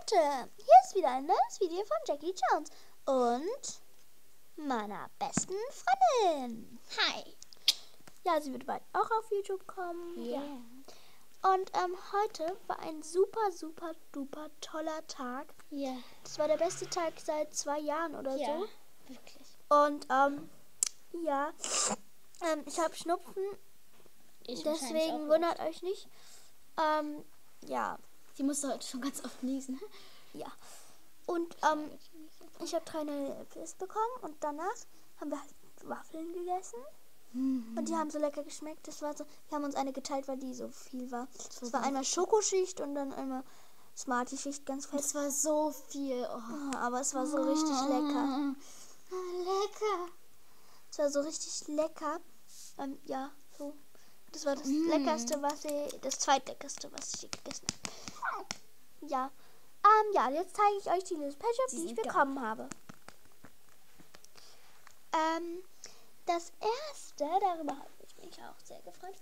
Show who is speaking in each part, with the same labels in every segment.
Speaker 1: Leute, hier ist wieder ein neues Video von Jackie Jones und meiner besten Freundin.
Speaker 2: Hi.
Speaker 1: Ja, sie wird bald auch auf YouTube kommen.
Speaker 2: Ja.
Speaker 1: Und ähm, heute war ein super, super, duper toller Tag.
Speaker 2: Ja.
Speaker 1: Das war der beste Tag seit zwei Jahren oder
Speaker 2: Ja.
Speaker 1: so.
Speaker 2: Wirklich.
Speaker 1: Und ähm, ja, ähm, ich habe Schnupfen,
Speaker 2: Ich
Speaker 1: deswegen wundert euch nicht. Ähm, ja,
Speaker 2: Sie musste heute schon ganz oft niesen.
Speaker 1: ja. Und ähm, ich habe drei neue Äpfel bekommen und danach haben wir halt Waffeln gegessen. Und die haben so lecker geschmeckt. Das war so, wir haben uns eine geteilt, weil die so viel war. Das war einmal Schokoschicht und dann einmal Smarty-Schicht ganz fest.
Speaker 2: Das war so viel. Oh.
Speaker 1: Ah, Aber es war so richtig lecker.
Speaker 2: Ah, lecker.
Speaker 1: Es war so richtig lecker. Ähm, ja, so. Das war das leckerste, was ich, das zweitleckerste, was ich gegessen habe. Ja. Ähm, ja, jetzt zeige ich euch die Little Pet Shop,
Speaker 2: Die
Speaker 1: die ich
Speaker 2: geil.
Speaker 1: bekommen habe. Ähm, das erste, darüber habe ich mich auch sehr gefreut.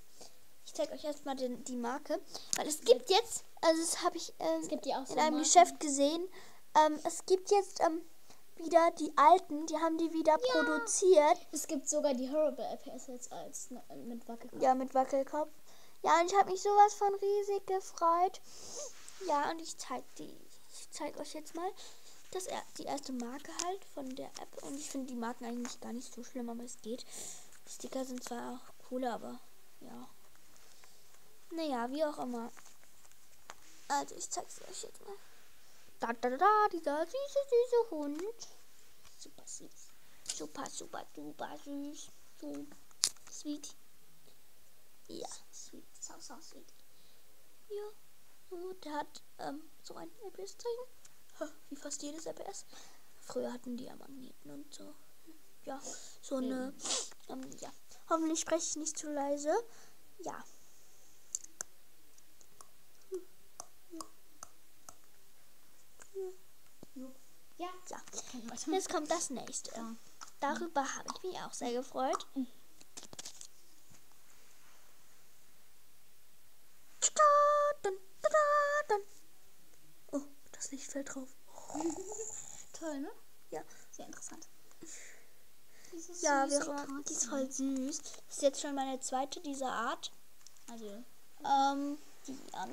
Speaker 1: Ich zeige euch erstmal den, die Marke, weil es gibt jetzt, also das habe ich ähm,
Speaker 2: so
Speaker 1: in einem
Speaker 2: Marken.
Speaker 1: Geschäft gesehen, ähm, es gibt jetzt ähm, wieder die alten, die haben die wieder produziert.
Speaker 2: Es gibt sogar die Horrible LPS jetzt als ne, mit Wackelkopf.
Speaker 1: Ja, mit Wackelkopf. Ja, und ich habe mich sowas von riesig gefreut. Ja, und ich zeige die. Ich zeige euch jetzt mal das, er- die erste Marke halt von der App. Und ich finde die Marken eigentlich gar nicht so schlimm, aber es geht. Die Sticker sind zwar auch cooler, aber ja. Naja, wie auch immer. Also, ich zeige es euch jetzt mal. Da, da, da, dieser süße, süße Hund. Super süß. Super, super, super süß. So sweet. Ja, sweet. So, so sweet. Ja. So, der hat ähm, so ein LPS-Zeichen. Ha, Wie fast jedes LPS. Früher hatten die ja Magneten und so. Ja, so eine. Ähm, ja. Hoffentlich spreche ich nicht zu leise. Ja.
Speaker 2: Ja. Warte
Speaker 1: Jetzt kommt das nächste. Darüber habe ich mich auch sehr gefreut. Das Licht fällt drauf.
Speaker 2: Toll, ne?
Speaker 1: Ja.
Speaker 2: Sehr interessant.
Speaker 1: Ja,
Speaker 2: Katzen.
Speaker 1: die ist voll süß. Das ist jetzt schon meine zweite dieser Art.
Speaker 2: Also,
Speaker 1: Ähm, die an.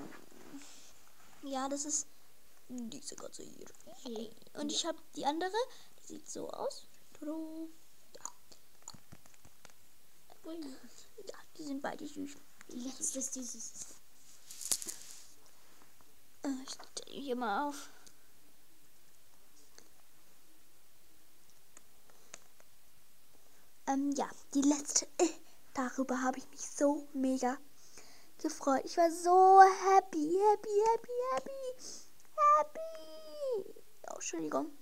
Speaker 1: Ja, das ist diese Katze hier. Und ich habe die andere, die sieht so aus. Tada. Ja, die sind beide süß.
Speaker 2: die letzte ist dieses.
Speaker 1: Äh, Ich stelle hier mal auf. Ähm, ja, die letzte. Äh, darüber habe ich mich so mega gefreut. Ich war so happy, happy, happy, happy, happy. Oh, Entschuldigung.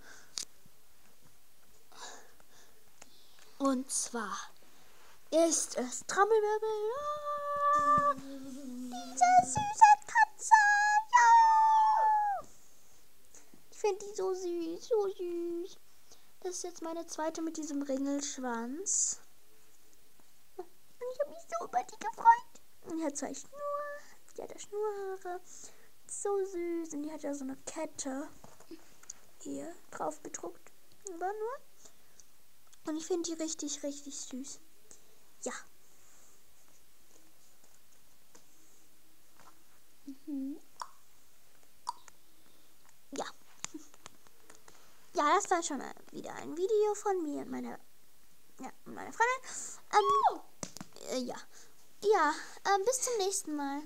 Speaker 1: Und zwar ist es Trommelwirbel. Süß. Das ist jetzt meine zweite mit diesem Ringelschwanz. Und ich habe mich so über die gefreut. Und die hat zwei Schnur. Die hat ja Schnurhaare. So süß. Und die hat ja so eine Kette hier drauf gedruckt. Aber nur. Und ich finde die richtig, richtig süß. Ja. Ja, das war schon wieder ein Video von mir und meiner, ja, und meiner Freundin. Ähm, äh, ja. Ja, ähm, bis zum nächsten Mal.